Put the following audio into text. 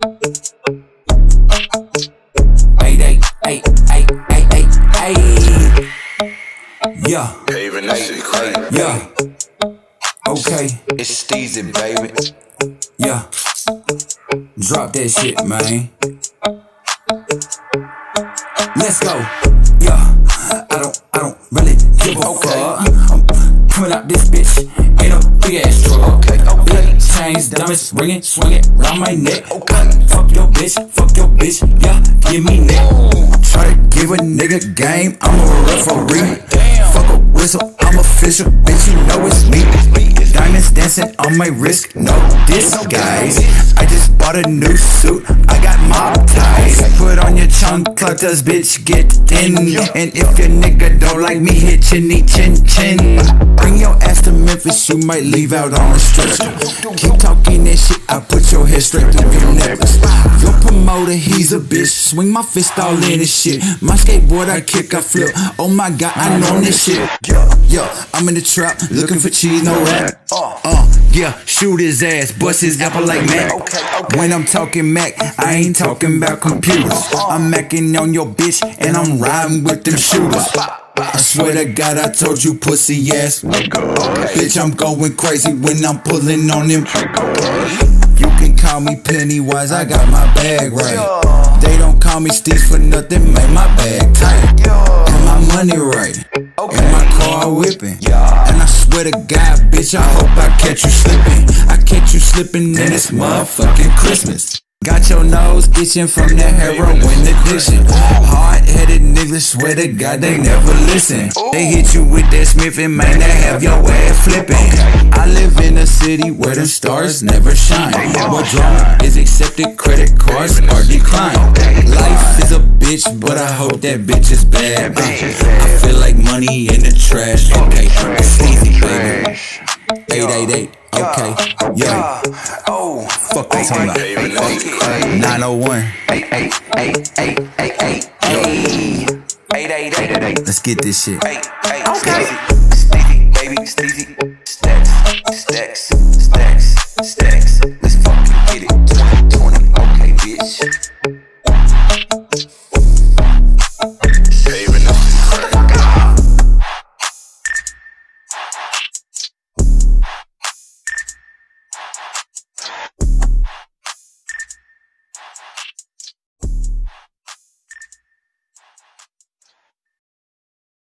Eight, eight, eight, eight, eight, eight. Yeah, Paving that shit crazy. yeah. Okay, It's Steezy, baby. yeah. Drop that shit, man. Let's go. Yeah, I don't, I don't really give a fuck. I'm coming out this bitch in a big ass truck. Okay, chains, diamonds, ringing, swinging round my neck. Oh, okay, fuck your bitch, fuck your bitch, yeah, give me neck. Try to give a nigga game, I'm a referee. Damn. Fuck a whistle, I'm official, bitch, you know it's me. Diamonds dancing on my wrist, no disguise. I just bought a new suit, I got mob ties. Put on your chunk clutches, bitch, get in. And if your nigga don't like me, hit chinny chin chin. Memphis, you might leave out on a stretcher. Keep talking that shit, I put your head straight through your necklace. Your promoter, he's a bitch. Swing my fist all in his shit. My skateboard, I kick, I flip. Oh my god, I know this shit. Yo, yeah, I'm in the trap, looking for cheese, no rap. Uh, yeah, shoot his ass, bust his apple like Mac. When I'm talking Mac, I ain't talking about computers. I'm macking on your bitch, and I'm riding with them shooters. I swear to God, I told you pussy ass. Bitch, I'm going crazy when I'm pulling on them. You can call me Pennywise, I got my bag right. They don't call me Steve for nothing, make my bag tight. And my money right. And my car whipping. And I swear to God, bitch, I hope I catch you slipping. I catch you slipping in this motherfucking Christmas. Got your nose itching from the heroin addiction. Hard headed niggas swear to God they never listen. They hit you with that Smith and man, they have your ass flipping. I live in a city where the stars never shine. What drama is accepted, credit cards are declined. Life is a bitch, but I hope that bitch is bad. I feel like money in the trash. Okay. 888, okay, yeah. Oh, Fuck the time paving that shit crazy. 901. Eight, eight, eight, eight, eight, eight, eight. Eight, eight, eight, eight, Let's get this shit. eight, eight. Okay. Steezy, baby, Steezy. Stacks, stacks.